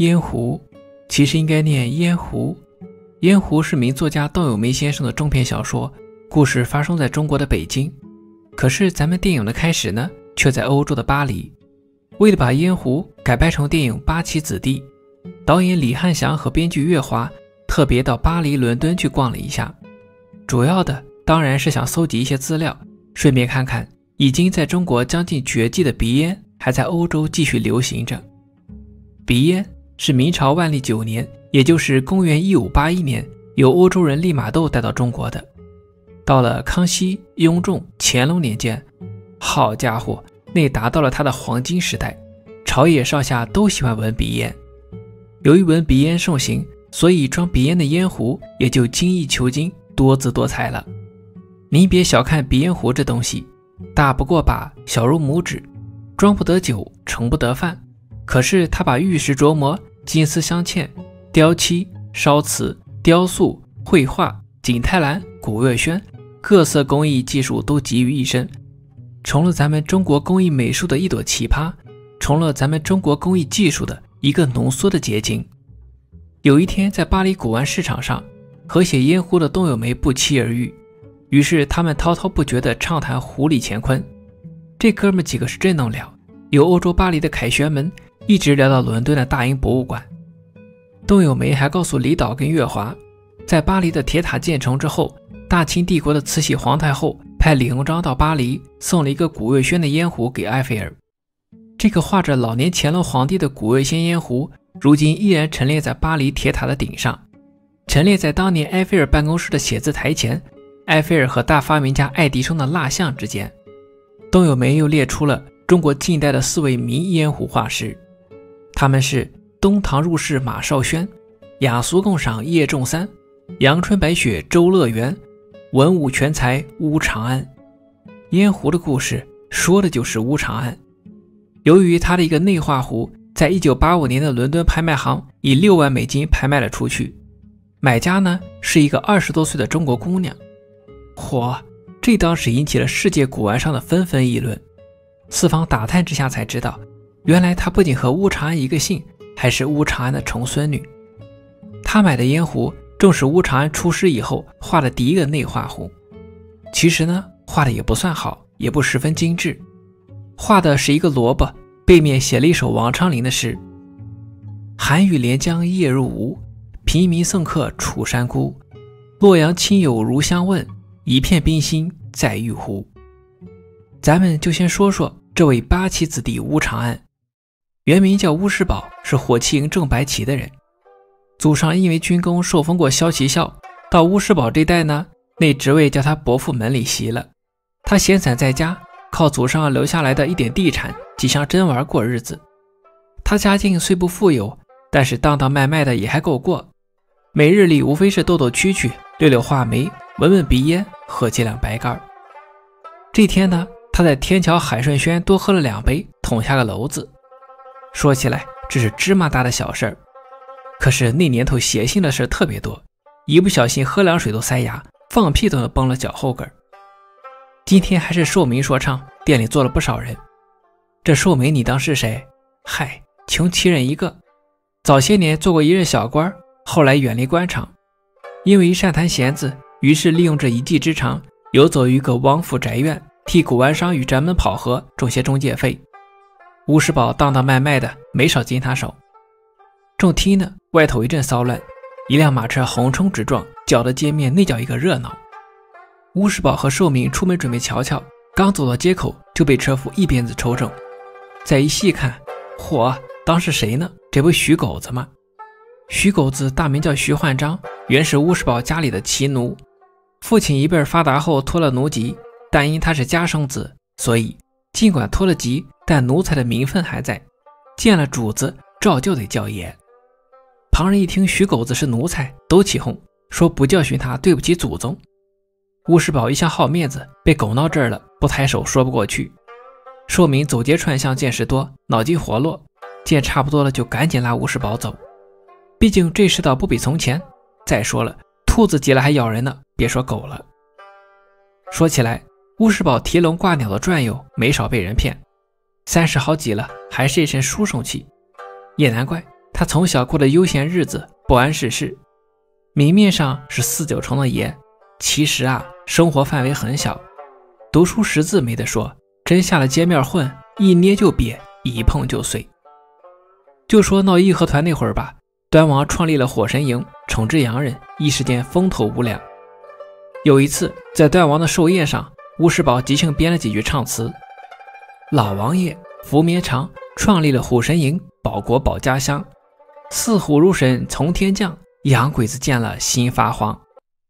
烟壶，其实应该念烟壶。烟壶是名作家邓友梅先生的中篇小说，故事发生在中国的北京。可是咱们电影的开始呢，却在欧洲的巴黎。为了把烟壶改拍成电影《八旗子弟》，导演李汉祥和编剧月华特别到巴黎、伦敦去逛了一下，主要的当然是想搜集一些资料，顺便看看已经在中国将近绝迹的鼻烟还在欧洲继续流行着。鼻烟是明朝万历九年，也就是公元一五八一年，由欧洲人利玛窦带到中国的。到了康熙、雍正、乾隆年间，好家伙，那达到了他的黄金时代，朝野上下都喜欢闻鼻烟。由于闻鼻烟盛行，所以装鼻烟的烟壶也就精益求精、多姿多彩了。您别小看鼻烟壶这东西，大不过把，小如拇指，装不得酒，盛不得饭。可是他把玉石琢磨、金丝镶嵌、雕漆、烧瓷、雕塑、绘画、景泰蓝、古月轩各色工艺技术都集于一身，成了咱们中国工艺美术的一朵奇葩，成了咱们中国工艺技术的一个浓缩的结晶。有一天，在巴黎古玩市场上，和写烟壶的冬有梅不期而遇，于是他们滔滔不绝地畅谈壶里乾坤。这哥们几个是真能聊，由欧洲巴黎的凯旋门。一直聊到伦敦的大英博物馆，邓友梅还告诉李导跟月华，在巴黎的铁塔建成之后，大清帝国的慈禧皇太后派李鸿章到巴黎送了一个古味轩的烟壶给埃菲尔。这个画着老年乾隆皇帝的古味轩烟壶，如今依然陈列在巴黎铁塔的顶上，陈列在当年埃菲尔办公室的写字台前，埃菲尔和大发明家爱迪生的蜡像之间。邓友梅又列出了中国近代的四位名烟壶画师。他们是东堂入室马绍轩，雅俗共赏叶仲三，阳春白雪周乐园，文武全才乌长安。烟壶的故事说的就是乌长安。由于他的一个内画壶，在一九八五年的伦敦拍卖行以六万美金拍卖了出去，买家呢是一个二十多岁的中国姑娘。嚯，这当时引起了世界古玩商的纷纷议论。四方打探之下才知道。原来他不仅和乌长安一个姓，还是乌长安的重孙女。他买的烟壶正是乌长安出师以后画的第一个内画壶。其实呢，画的也不算好，也不十分精致。画的是一个萝卜，背面写了一首王昌龄的诗：“寒雨连江夜入吴，平民送客楚山孤。洛阳亲友如相问，一片冰心在玉壶。”咱们就先说说这位八旗子弟乌长安。原名叫乌世宝，是火器营正白旗的人。祖上因为军功受封过骁骑校，到乌世宝这代呢，那职位叫他伯父门里袭了。他闲散在家，靠祖上留下来的一点地产、几箱珍玩过日子。他家境虽不富有，但是当当卖卖的也还够过。每日里无非是逗逗蛐蛐、溜溜画眉、闻闻鼻烟、喝几两白干。这天呢，他在天桥海顺轩多喝了两杯，捅下个篓子。说起来，这是芝麻大的小事儿，可是那年头邪性的事特别多，一不小心喝凉水都塞牙，放屁都能崩了脚后跟。今天还是寿眉说唱，店里坐了不少人。这寿眉你当是谁？嗨，穷奇人一个，早些年做过一任小官，后来远离官场，因为善弹弦子，于是利用这一技之长，游走于各王府宅院，替古玩商与宅门跑合，挣些中介费。乌世宝当当卖卖的，没少经他手。正踢呢，外头一阵骚乱，一辆马车横冲直撞，搅得街面那叫一个热闹。乌世宝和寿明出门准备瞧瞧，刚走到街口，就被车夫一鞭子抽中。再一细看，嚯，当是谁呢？这不徐狗子吗？徐狗子大名叫徐焕章，原是乌世宝家里的骑奴，父亲一辈发达后脱了奴籍，但因他是家生子，所以尽管脱了籍。但奴才的名分还在，见了主子照旧得叫爷。旁人一听徐狗子是奴才，都起哄说不教训他对不起祖宗。乌世宝一向好面子，被狗闹这儿了，不抬手说不过去。寿明走街串巷见识多，脑筋活络，见差不多了就赶紧拉乌世宝走。毕竟这世道不比从前。再说了，兔子急了还咬人呢，别说狗了。说起来，乌世宝提笼挂鸟的转悠，没少被人骗。三十好几了，还是一身书生气，也难怪他从小过的悠闲日子，不谙世事。明面上是四九城的爷，其实啊，生活范围很小，读书识字没得说，真下了街面混，一捏就瘪，一碰就碎。就说闹义和团那会儿吧，端王创立了火神营，惩治洋人，一时间风头无两。有一次在端王的寿宴上，乌世宝即兴编了几句唱词：“老王爷福绵长，创立了虎神营，保国保家乡。四虎入神从天降。”洋鬼子见了心发慌，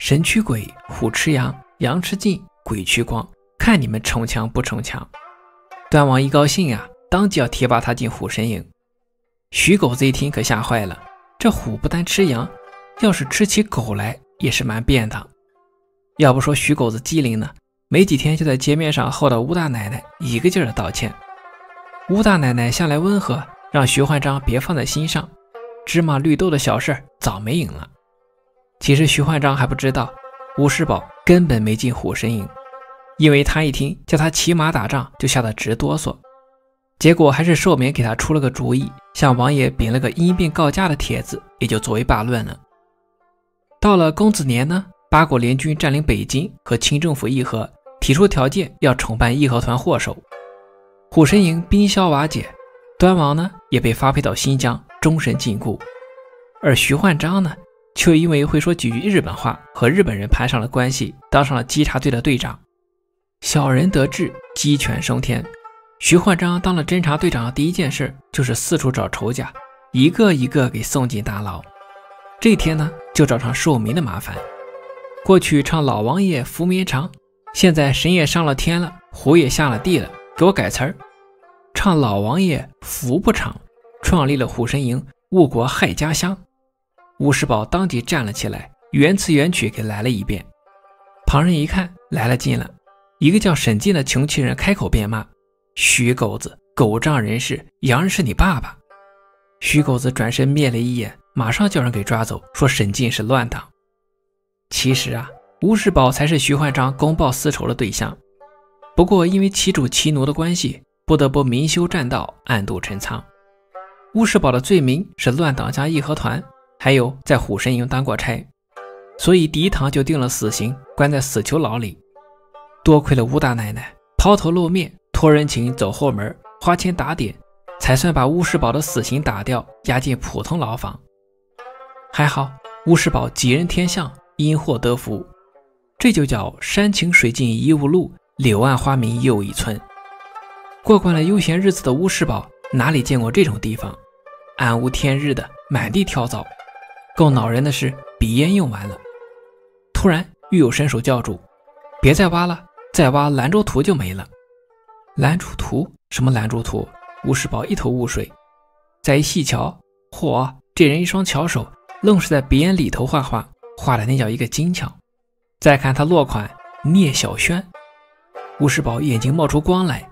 神驱鬼，虎吃羊，羊吃尽，鬼驱光。看你们逞强不逞强！端王一高兴呀，当即要提拔他进虎神营。徐狗子一听可吓坏了，这虎不单吃羊，要是吃起狗来也是蛮变的。要不说徐狗子机灵呢，没几天就在街面上吼到吴大奶奶一个劲儿的道歉。吴大奶奶向来温和，让徐焕章别放在心上。芝麻绿豆的小事早没影了。其实徐焕章还不知道，吴世宝根本没进虎神营，因为他一听叫他骑马打仗，就吓得直哆嗦。结果还是寿冕给他出了个主意，向王爷禀了个因病告假的帖子，也就作为罢论了。到了庚子年呢，八国联军占领北京，和清政府议和，提出条件要惩办义和团祸首。虎神营兵消瓦解，端王呢也被发配到新疆。终身禁锢，而徐焕章呢，却因为会说几句日本话，和日本人攀上了关系，当上了稽查队的队长。小人得志，鸡犬升天。徐焕章当了侦察队长的第一件事，就是四处找仇家，一个一个给送进大牢。这天呢，就找上寿民的麻烦。过去唱老王爷福绵长，现在神也上了天了，虎也下了地了，给我改词儿，唱老王爷福不长。创立了虎神营，误国害家乡。吴世宝当即站了起来，原词原曲给来了一遍。旁人一看来了劲了，一个叫沈进的穷奇人开口便骂：“徐狗子，狗仗人势，洋人是你爸爸。”徐狗子转身灭了一眼，马上叫人给抓走，说沈进是乱党。其实啊，吴世宝才是徐焕章公报私仇的对象，不过因为其主其奴的关系，不得不明修栈道，暗度陈仓。乌世宝的罪名是乱党加义和团，还有在虎神营当过差，所以第一堂就定了死刑，关在死囚牢里。多亏了乌大奶奶抛头露面，托人情走后门，花钱打点，才算把乌世宝的死刑打掉，押进普通牢房。还好乌世宝吉人天相，因祸得福，这就叫山清水尽疑无路，柳暗花明又一村。过惯了悠闲日子的乌世宝。哪里见过这种地方，暗无天日的，满地跳蚤。更恼人的是，鼻烟用完了。突然，狱友伸手叫住：“别再挖了，再挖兰州图就没了。”兰州图？什么兰州图？乌世宝一头雾水。再一细瞧，嚯，这人一双巧手，愣是在鼻烟里头画画，画的那叫一个精巧。再看他落款聂小轩，吴世宝眼睛冒出光来，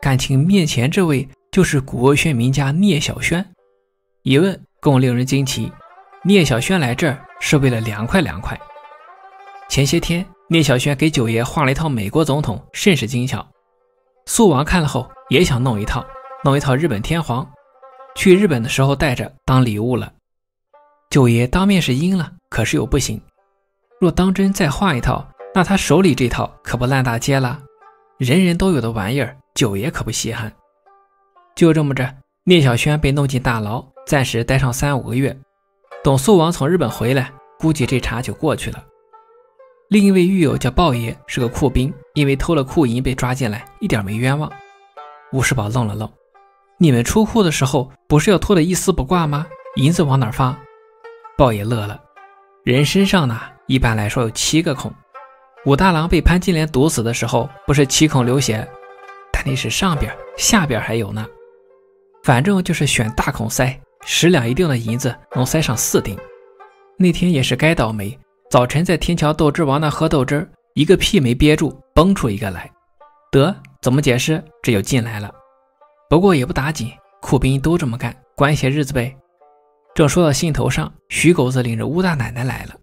感情面前这位。就是古文轩名家聂小轩，一问更令人惊奇。聂小轩来这儿是为了凉快凉快。前些天，聂小轩给九爷画了一套美国总统，甚是精巧。肃王看了后也想弄一套，弄一套日本天皇，去日本的时候带着当礼物了。九爷当面是应了，可是又不行。若当真再画一套，那他手里这套可不烂大街了。人人都有的玩意儿，九爷可不稀罕。就这么着，聂小轩被弄进大牢，暂时待上三五个月。等肃王从日本回来，估计这茬就过去了。另一位狱友叫鲍爷，是个库兵，因为偷了库银被抓进来，一点没冤枉。吴世宝愣了愣：“你们出库的时候不是要脱得一丝不挂吗？银子往哪放？”鲍爷乐了：“人身上呢，一般来说有七个孔。武大郎被潘金莲毒死的时候，不是七孔流血，但那是上边，下边还有呢。”反正就是选大孔塞，十两一锭的银子能塞上四锭。那天也是该倒霉，早晨在天桥豆汁王那喝豆汁，一个屁没憋住，崩出一个来。得怎么解释？这就进来了。不过也不打紧，库兵都这么干，管些日子呗。正说到兴头上，徐狗子领着乌大奶奶来了。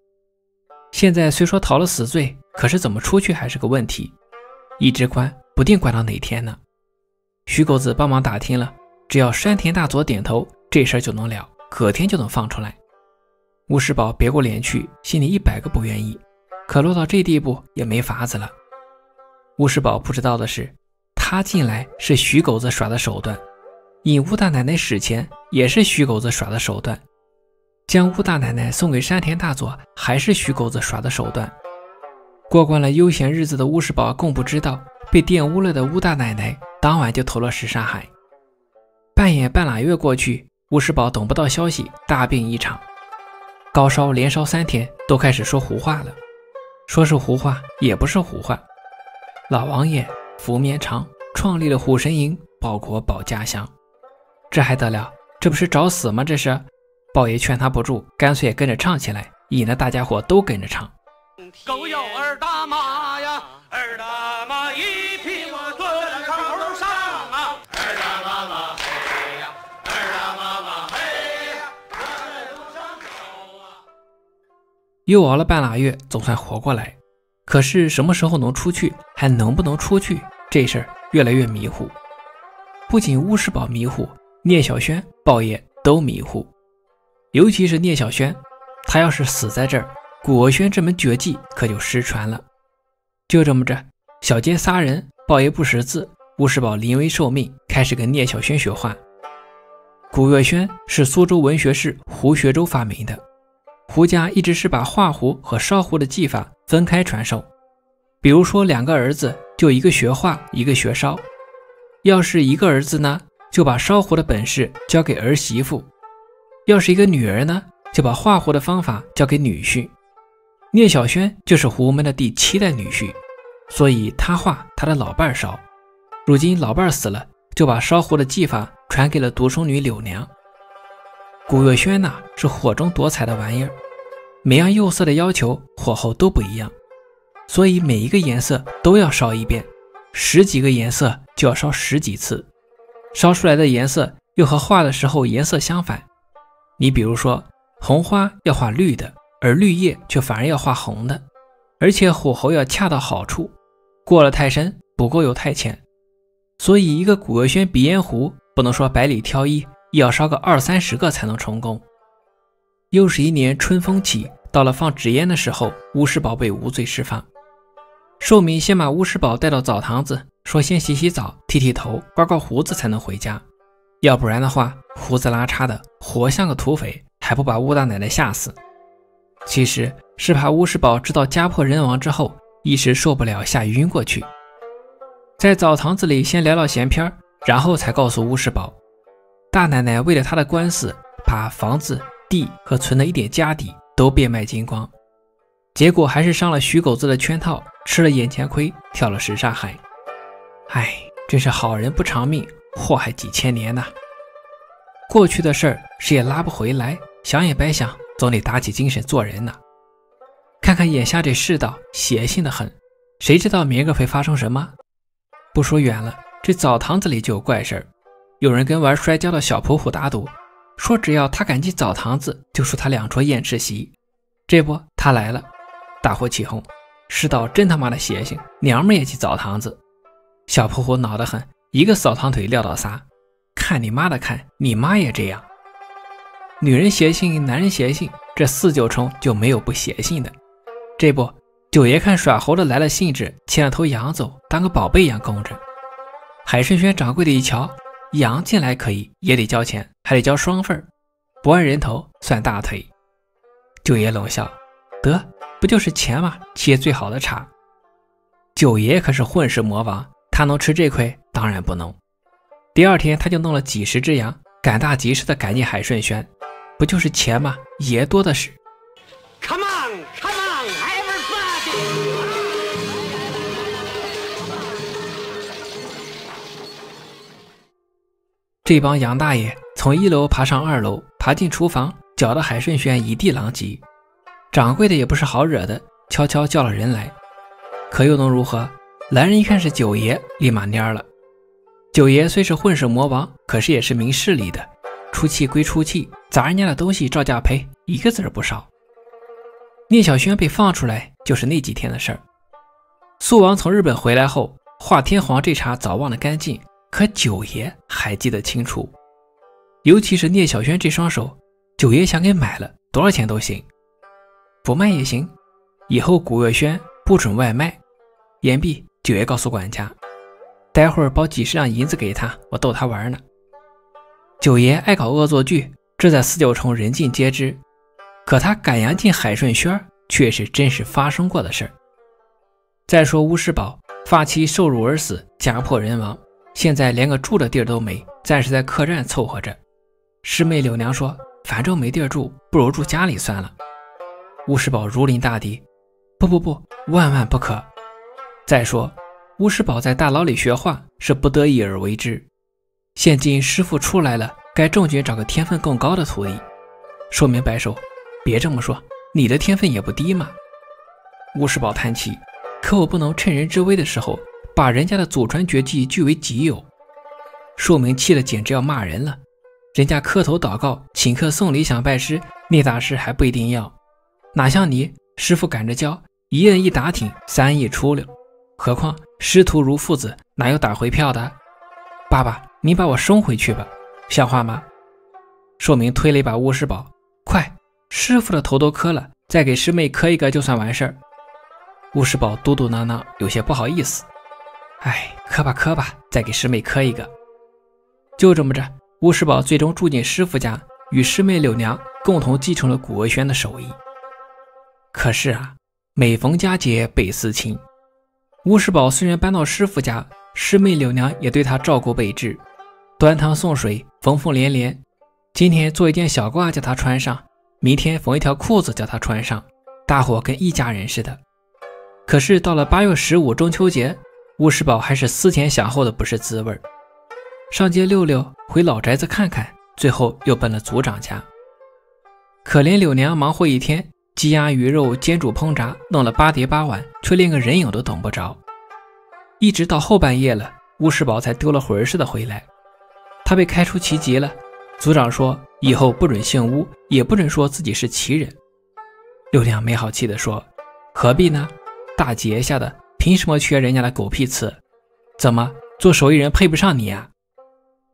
现在虽说逃了死罪，可是怎么出去还是个问题，一直关不定关到哪天呢。徐狗子帮忙打听了。只要山田大佐点头，这事儿就能了。隔天就能放出来。巫师宝别过脸去，心里一百个不愿意，可落到这地步也没法子了。巫师宝不知道的是，他进来是徐狗子耍的手段，引巫大奶奶使钱也是徐狗子耍的手段，将巫大奶奶送给山田大佐还是徐狗子耍的手段。过惯了悠闲日子的巫师宝更不知道，被玷污了的巫大奶奶当晚就投了石山海。半夜半拉月过去，巫师宝等不到消息，大病一场。高烧连烧三天，都开始说胡话了。说是胡话，也不是胡话。老王爷福绵长，创立了虎神营，保国保家乡。这还得了？这不是找死吗？这是。豹爷劝他不住，干脆也跟着唱起来，引得大家伙都跟着唱。狗有二大妈呀，二大妈一匹我蹲头上啊，二大妈妈嘿呀，二大妈妈嘿呀，在路上走啊。又熬了半拉月，总算活过来。可是什么时候能出去，还能不能出去，这事儿越来越迷糊。不仅巫师宝迷糊，聂小轩、豹爷都迷糊。尤其是聂小轩，他要是死在这儿，古娥轩这门绝技可就失传了。就这么着，小街仨人，豹爷不识字，巫师宝临危受命，开始跟聂小轩学画。古月轩是苏州文学士胡学周发明的。胡家一直是把画壶和烧壶的技法分开传授，比如说两个儿子就一个学画，一个学烧；要是一个儿子呢，就把烧壶的本事交给儿媳妇；要是一个女儿呢，就把画壶的方法交给女婿。聂小轩就是胡门的第七代女婿，所以他画，他的老伴儿烧。如今老伴儿死了，就把烧壶的技法传给了独生女柳娘。古月轩呐，是火中夺彩的玩意儿，每样釉色的要求火候都不一样，所以每一个颜色都要烧一遍，十几个颜色就要烧十几次，烧出来的颜色又和画的时候颜色相反。你比如说，红花要画绿的，而绿叶却反而要画红的，而且火候要恰到好处，过了太深，不够又太浅，所以一个古月轩鼻烟壶不能说百里挑一。要烧个二三十个才能成功。又是一年春风起，到了放纸烟的时候，巫师宝被无罪释放。寿敏先把巫师宝带到澡堂子，说先洗洗澡、剃剃头、刮刮胡子才能回家，要不然的话，胡子拉碴的，活像个土匪，还不把乌大奶奶吓死。其实是怕巫师宝知道家破人亡之后，一时受不了，吓晕过去。在澡堂子里先聊聊闲篇，然后才告诉巫师宝。大奶奶为了他的官司，把房子、地和存的一点家底都变卖精光，结果还是上了徐狗子的圈套，吃了眼前亏，跳了什刹海。唉，真是好人不长命，祸害几千年呐！过去的事儿谁也拉不回来，想也白想，总得打起精神做人呐。看看眼下这世道，邪性的很，谁知道明个会发生什么？不说远了，这澡堂子里就有怪事儿。有人跟玩摔跤的小泼妇打赌，说只要他敢进澡堂子，就输他两桌燕翅席。这不，他来了，大伙起哄。世道真他妈的邪性，娘们也进澡堂子。小泼妇恼得很，一个扫堂腿撂倒仨。看你妈的看，你妈也这样。女人邪性，男人邪性，这四九重就没有不邪性的。这不，九爷看耍猴的来了兴致，牵了头羊走，当个宝贝一样供着。海顺轩掌柜的一瞧。羊进来可以，也得交钱，还得交双份不按人头算大腿。九爷冷笑：“得，不就是钱吗？切最好的茬。”九爷可是混世魔王，他能吃这亏？当然不能。第二天他就弄了几十只羊，赶大集似的赶进海顺轩，不就是钱吗？爷多的是。Come on, come on, everybody！这帮杨大爷从一楼爬上二楼，爬进厨房，搅得海顺轩一地狼藉。掌柜的也不是好惹的，悄悄叫了人来。可又能如何？来人一看是九爷，立马蔫了。九爷虽是混世魔王，可是也是明事理的，出气归出气，砸人家的东西照价赔，一个子儿不少。聂小轩被放出来，就是那几天的事儿。苏王从日本回来后，华天皇这茬早忘得干净。可九爷还记得清楚，尤其是聂小轩这双手，九爷想给买了，多少钱都行。不卖也行，以后古月轩不准外卖。言毕，九爷告诉管家，待会儿包几十两银子给他，我逗他玩呢。九爷爱搞恶作剧，这在四九城人尽皆知。可他赶羊进海顺轩，却是真实发生过的事儿。再说乌世宝发妻受辱而死，家破人亡，现在连个住的地儿都没，暂时在客栈凑合着。师妹柳娘说：“反正没地儿住，不如住家里算了。”乌世宝如临大敌：“不不不，万万不可！再说，巫师宝在大牢里学画，是不得已而为之。”现今师傅出来了，该正经找个天分更高的徒弟。说明摆手，别这么说，你的天分也不低嘛。巫师宝叹气，可我不能趁人之危的时候，把人家的祖传绝技据为己有。寿明气得简直要骂人了。人家磕头祷告，请客送礼，想拜师，聂大师还不一定要。哪像你，师傅赶着教，一摁一打挺，三一出溜。何况师徒如父子，哪有打回票的？爸爸。你把我送回去吧，像话吗？寿明推了一把巫师宝，快，师傅的头都磕了，再给师妹磕一个就算完事儿。巫师宝嘟嘟囔囔，有些不好意思。哎，磕吧磕吧，再给师妹磕一个。就这么着，巫师宝最终住进师傅家，与师妹柳娘共同继承了古文轩的手艺。可是啊，每逢佳节倍思亲。巫师宝虽然搬到师傅家，师妹柳娘也对他照顾备至。端汤送水，缝缝连连。今天做一件小褂叫他穿上，明天缝一条裤子叫他穿上，大伙跟一家人似的。可是到了八月十五中秋节，乌世宝还是思前想后的不是滋味上街溜溜，回老宅子看看，最后又奔了族长家。可怜柳娘忙活一天，鸡鸭鱼肉煎煮烹炸，弄了八碟八碗，却连个人影都等不着。一直到后半夜了，乌世宝才丢了魂似的回来。他被开除旗籍了，族长说以后不准姓乌，也不准说自己是旗人。六娘没好气地说：“何必呢？大节下的，凭什么缺人家的狗屁词？怎么做手艺人配不上你呀？”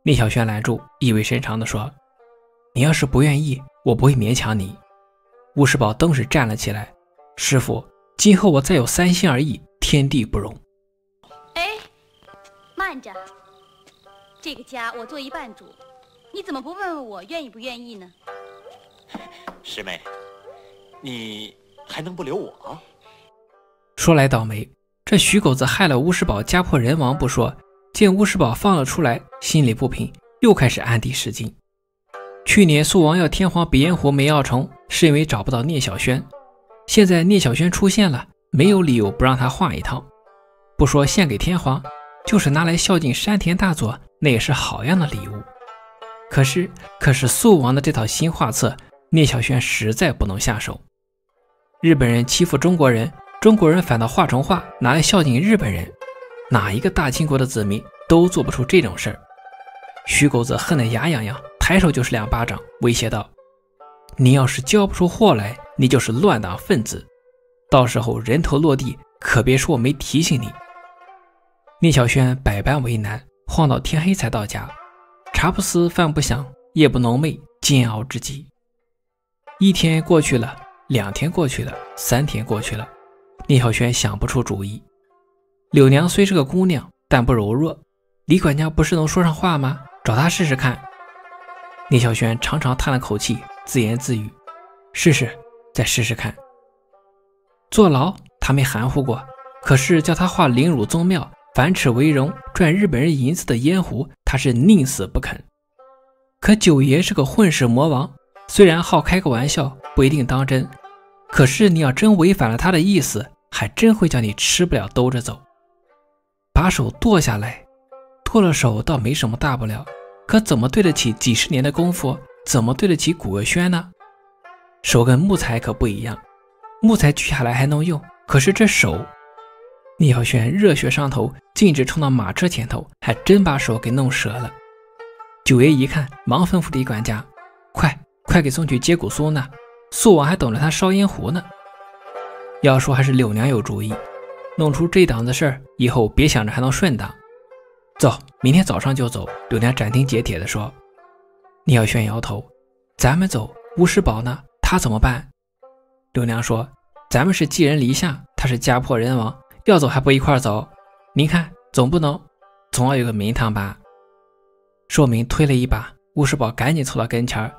聂小轩拦住，意味深长地说：“你要是不愿意，我不会勉强你。”乌世宝登时站了起来：“师傅，今后我再有三心二意，天地不容。”哎，慢着。这个家我做一半主，你怎么不问问我愿意不愿意呢？师妹，你还能不留我？说来倒霉，这徐狗子害了巫师宝家破人亡不说，见巫师宝放了出来，心里不平，又开始暗地使劲。去年素王要天皇鼻烟壶没要成，是因为找不到聂小轩。现在聂小轩出现了，没有理由不让他画一套。不说献给天皇，就是拿来孝敬山田大佐。那也是好样的礼物，可是，可是素王的这套新画册，聂小轩实在不能下手。日本人欺负中国人，中国人反倒画成画拿来孝敬日本人，哪一个大清国的子民都做不出这种事儿。徐狗子恨得牙痒痒，抬手就是两巴掌，威胁道：“你要是交不出货来，你就是乱党分子，到时候人头落地，可别说我没提醒你。”聂小轩百般为难。晃到天黑才到家，茶不思饭不想，夜不能寐，煎熬之极。一天过去了，两天过去了，三天过去了，聂小轩想不出主意。柳娘虽是个姑娘，但不柔弱。李管家不是能说上话吗？找她试试看。聂小轩长长叹了口气，自言自语：“试试，再试试看。”坐牢他没含糊过，可是叫他画灵乳宗庙。反齿为荣，赚日本人银子的烟壶，他是宁死不肯。可九爷是个混世魔王，虽然好开个玩笑，不一定当真。可是你要真违反了他的意思，还真会叫你吃不了兜着走。把手剁下来，剁了手倒没什么大不了，可怎么对得起几十年的功夫？怎么对得起古月轩呢？手跟木材可不一样，木材锯下来还能用，可是这手……聂小轩热血上头，径直冲到马车前头，还真把手给弄折了。九爷一看，忙吩咐李管家：“快快给送去接骨酥呢！素王还等着他烧烟壶呢。”要说还是柳娘有主意，弄出这档子事儿以后，别想着还能顺当。走，明天早上就走。柳娘斩钉截铁地说。聂小轩摇头：“咱们走，巫师宝呢？他怎么办？”刘娘说：“咱们是寄人篱下，他是家破人亡，要走还不一块走？您看，总不能总要有个名堂吧？”寿明推了一把，巫师宝赶紧凑到跟前儿，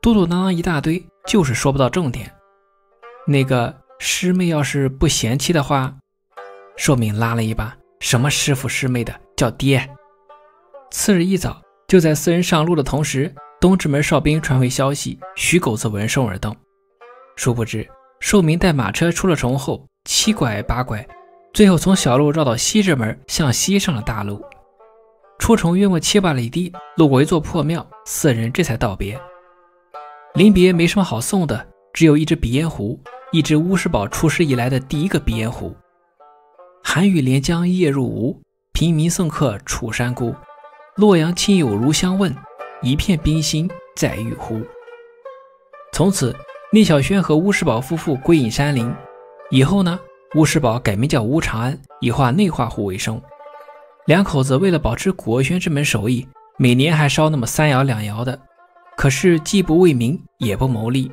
嘟嘟囔囔一大堆，就是说不到重点。那个师妹要是不嫌弃的话，寿明拉了一把：“什么师傅师妹的，叫爹。”次日一早，就在四人上路的同时，东直门哨兵传回消息，徐狗子闻声而动。殊不知，寿明带马车出了城后，七拐八拐，最后从小路绕到西直门，向西上了大路。出城约莫七八里地，路过一座破庙，四人这才道别。临别没什么好送的，只有一只鼻烟壶，一只巫师堡出师以来的第一个鼻烟壶。寒雨连江夜入吴，平民送客楚山孤。洛阳亲友如相问，一片冰心在玉壶。从此，聂小轩和巫世宝夫妇归隐山林。以后呢，巫世宝改名叫巫长安，以画内画壶为生。两口子为了保持古轩这门手艺，每年还烧那么三窑两窑的。可是既不为民，也不谋利，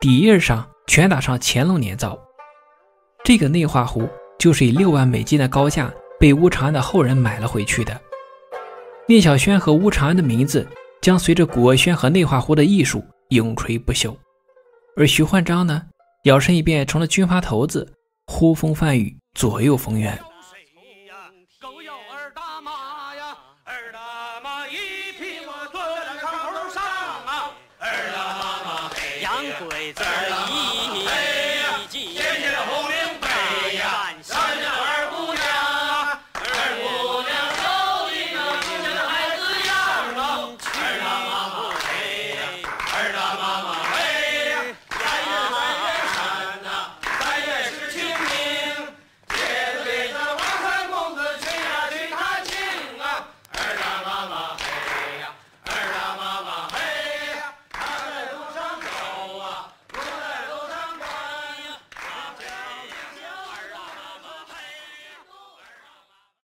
底页上全打上乾隆年造。这个内画壶就是以六万美金的高价被乌长安的后人买了回去的。聂小轩和乌长安的名字将随着古轩和内画壶的艺术永垂不朽，而徐焕章呢，摇身一变成了军阀头子，呼风唤雨，左右逢源。